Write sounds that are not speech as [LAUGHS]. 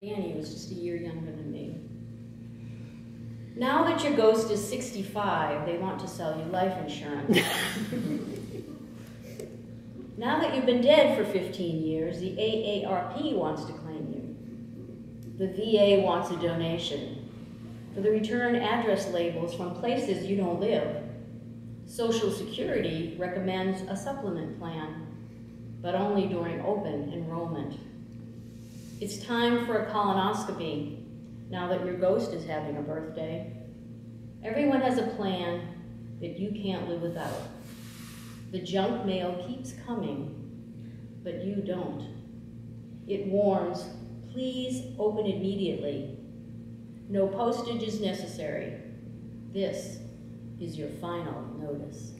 Danny was just a year younger than me. Now that your ghost is 65, they want to sell you life insurance. [LAUGHS] now that you've been dead for 15 years, the AARP wants to claim you. The VA wants a donation for the return address labels from places you don't live. Social Security recommends a supplement plan, but only during open enrollment. It's time for a colonoscopy now that your ghost is having a birthday. Everyone has a plan that you can't live without. The junk mail keeps coming, but you don't. It warns, please open immediately. No postage is necessary. This is your final notice.